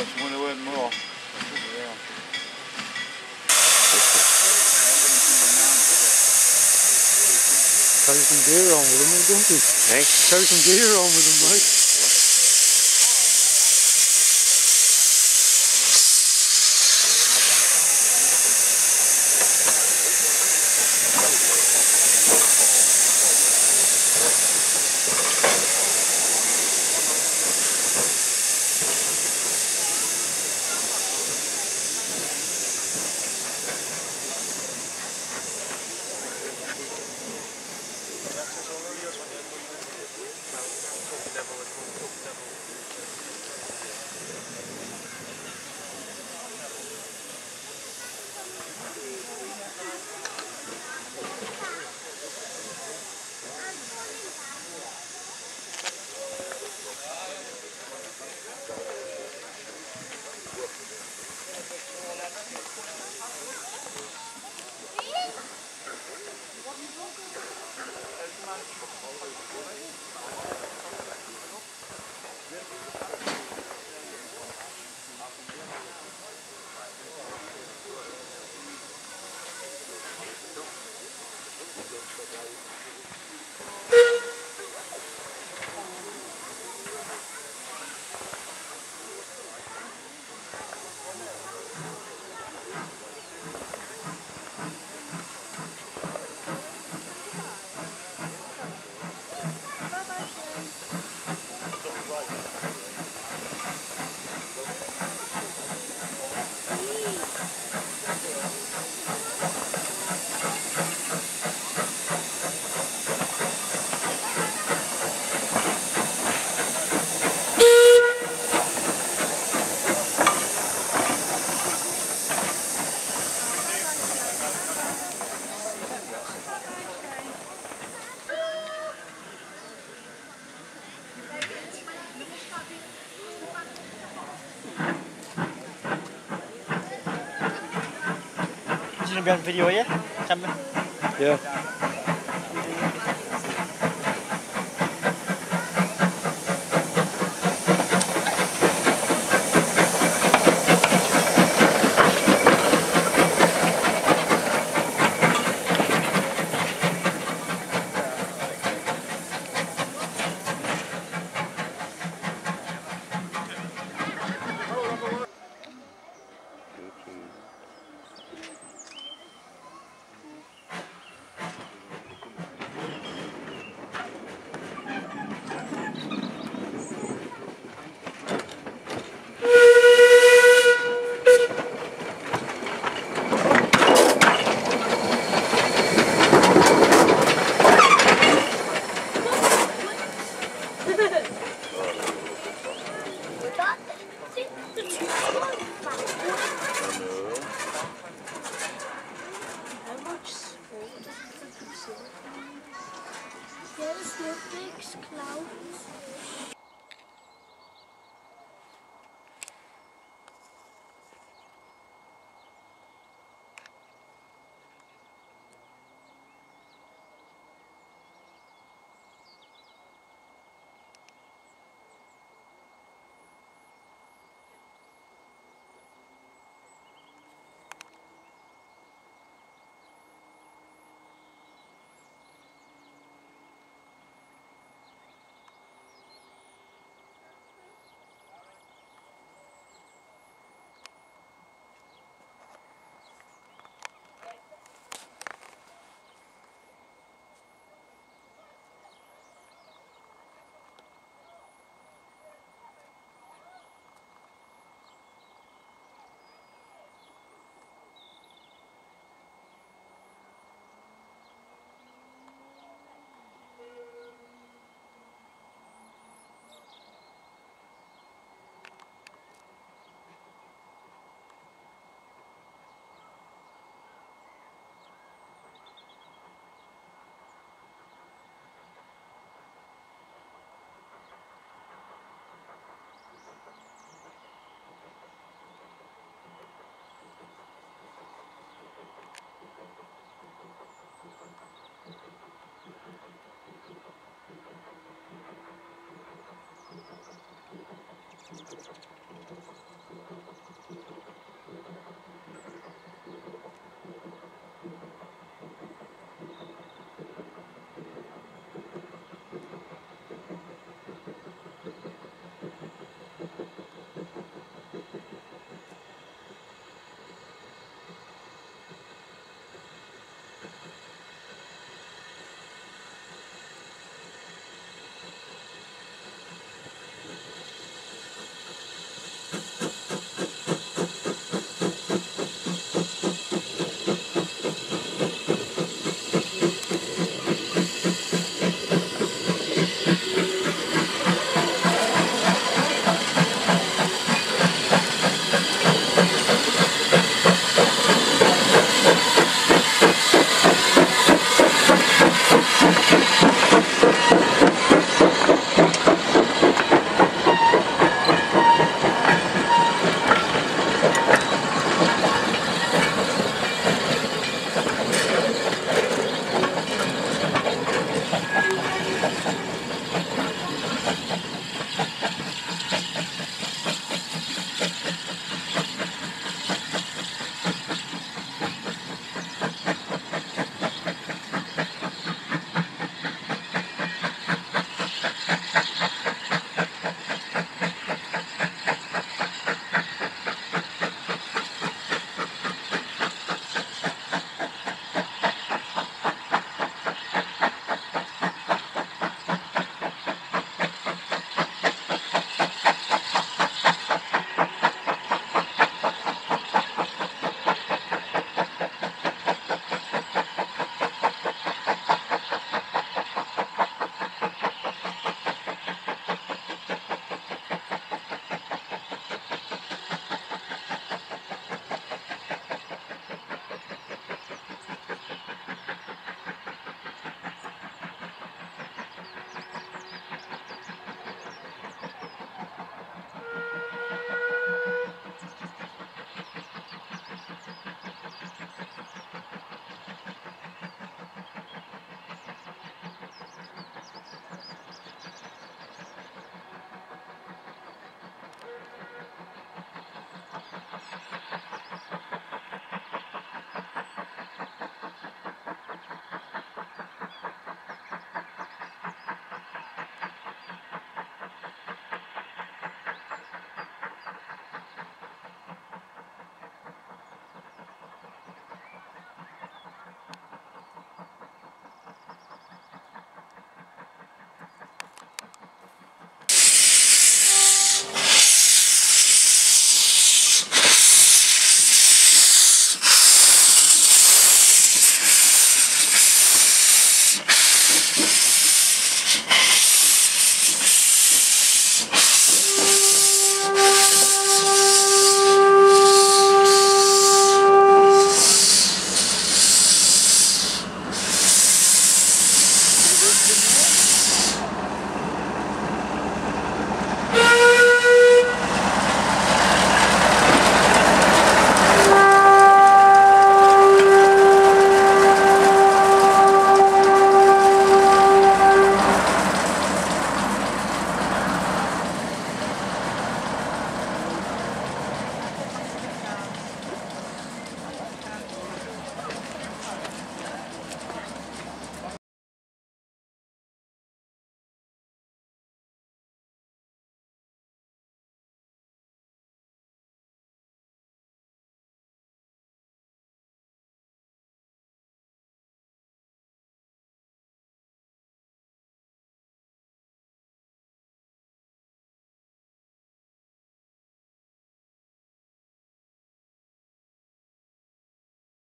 it's one of them more. Carry some gear on with them, don't you? Hey? Carry some gear on with them, mate. gonna be on video, yeah? Camera. Yeah.